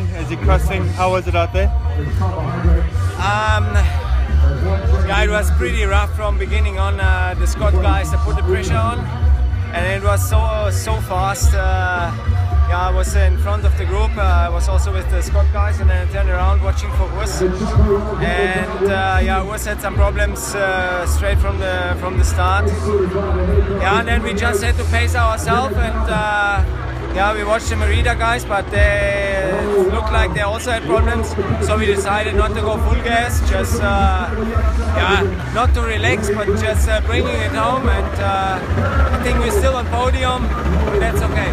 as you're crossing. How was it out there? Um, yeah, it was pretty rough from beginning on. Uh, the Scott guys they put the pressure on, and it was so so fast. Uh, yeah, I was in front of the group. Uh, I was also with the Scott guys, and then I turned around watching for Urs. And uh, yeah, Urs had some problems uh, straight from the from the start. Yeah, and then we just had to pace ourselves and. Yeah, we watched the Merida guys, but they looked like they also had problems. So we decided not to go full gas, just uh, yeah, not to relax, but just uh, bringing it home. And uh, I think we're still on podium. But that's okay.